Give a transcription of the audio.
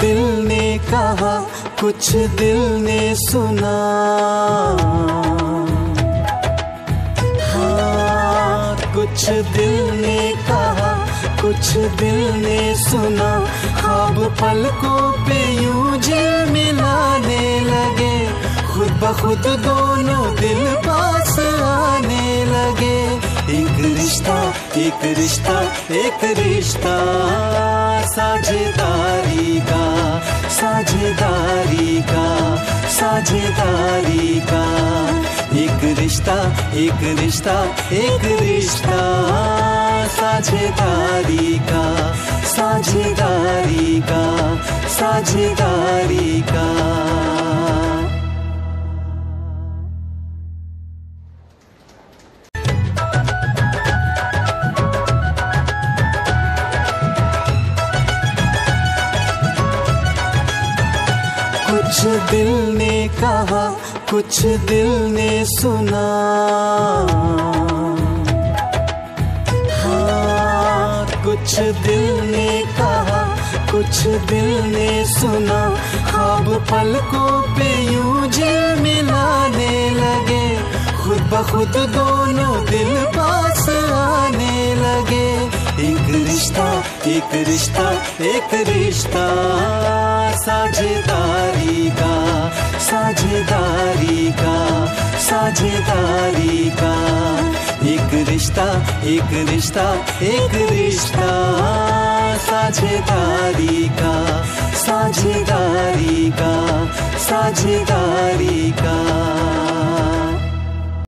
दिल ने कहा, कुछ दिल ने सुना। हाँ कुछ दिल ने कहा, कुछ दिल ने सुना। ख्वाब पलकों पे यूँ जिल मिलाने लगे। खुद ब खुद दोनों दिल पास आने लगे। एक रिश्ता एक रिश्ता एक रिश्ता। साझेदारी का, साझेदारी का साझेदारी का। एक रिश्ता एक रिश्ता एक रिश्ता, साझेदारी का साझेदारी का साझेदारी का। कुछ दिल ने कहा, कुछ दिल ने सुना। हाँ कुछ दिल ने कहा, कुछ दिल ने सुना। ख्वाब पलकों पे यूँ जिल मिलाने लगे। खुद ब खुद दोनों दिल पास आने लगे। एक रिश्ता एक रिश्ता एक रिश्ता। साझेदारी का साझेदारी का साझेदारी का। एक रिश्ता एक रिश्ता एक रिश्ता, साझेदारी का साझेदारी का साझेदारी का।